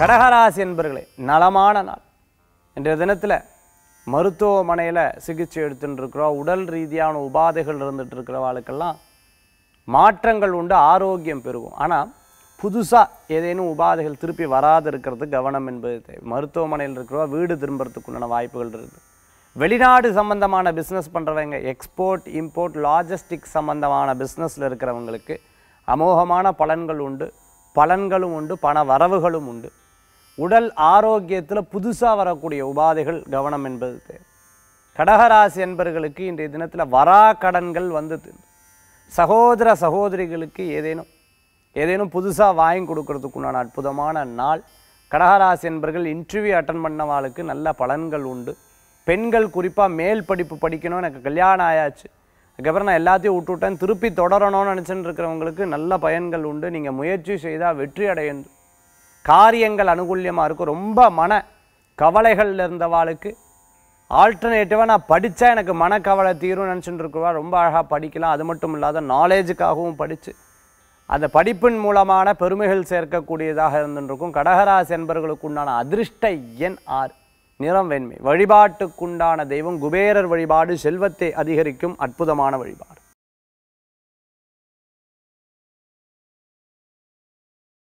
கடகராசி என்பர்களே நலமான நாள். இன்றைய தினத்தில் மருத்துவமனையில் சிகிச்சை எடுத்துட்டுருக்குறோம் உடல் ரீதியான உபாதைகள் இருந்துட்டு இருக்கிறவாளுக்கெல்லாம் மாற்றங்கள் உண்டு ஆரோக்கியம் பெருகும். ஆனால் புதுசாக ஏதேனும் உபாதைகள் திருப்பி வராது இருக்கிறது கவனம் என்பது தேவை மருத்துவமனையில் இருக்கிறவா வீடு திரும்புறதுக்கு உண்டான வாய்ப்புகள் இருக்குது வெளிநாடு சம்பந்தமான பிஸ்னஸ் பண்ணுறவங்க எக்ஸ்போர்ட் இம்போர்ட் லாஜிஸ்டிக் சம்பந்தமான பிஸ்னஸில் இருக்கிறவங்களுக்கு அமோகமான பலன்கள் உண்டு. பலன்களும் உண்டு பண வரவுகளும் உண்டு. உடல் ஆரோக்கியத்தில் புதுசாக வரக்கூடிய உபாதைகள் கவனம் என்பது தேவை. கடகராசி என்பர்களுக்கு இன்றைய தினத்தில் வரா கடன்கள் வந்து சகோதர சகோதரிகளுக்கு ஏதேனும் ஏதேனும் புதுசாக வாங்கி கொடுக்கறதுக்குண்டான அற்புதமான நாள். கடகராசி என்பர்கள் இன்டர்வியூ அட்டன் பண்ணவாளுக்கு நல்ல பலன்கள் உண்டு. பெண்கள் குறிப்பாக மேல் படிப்பு படிக்கணும் எனக்கு கல்யாணம் ஆயாச்சு. அதுக்கப்புறம் நான் எல்லாத்தையும் விட்டுவிட்டேன் திருப்பி தொடரணும்னு நினச்சின்னு இருக்கிறவங்களுக்கு நல்ல பயன்கள் உண்டு. நீங்கள் முயற்சி செய்தால் வெற்றி அடையணும். காரியங்கள் அனுகூல்யமாக இருக்கும். ரொம்ப மன கவலைகளில் இருந்தவாளுக்கு ஆல்டர்னேட்டிவாக நான் படித்தா எனக்கு மனக்கவலை தீரும் நினச்சிட்டு இருக்கவா. ரொம்ப அழகாக படிக்கலாம். அது மட்டும் இல்லாத நாலேஜுக்காகவும் படித்து அந்த படிப்பின் மூலமான பெருமைகள் சேர்க்கக்கூடியதாக இருந்துருக்கும் கடகராசி என்பர்களுக்கு உண்டான அதிர்ஷ்ட எண் ஆறு. நிறம் வெண்மை. வழிபாட்டுக்குண்டான தெய்வம் குபேரர் வழிபாடு செல்வத்தை அதிகரிக்கும் அற்புதமான வழிபாடு.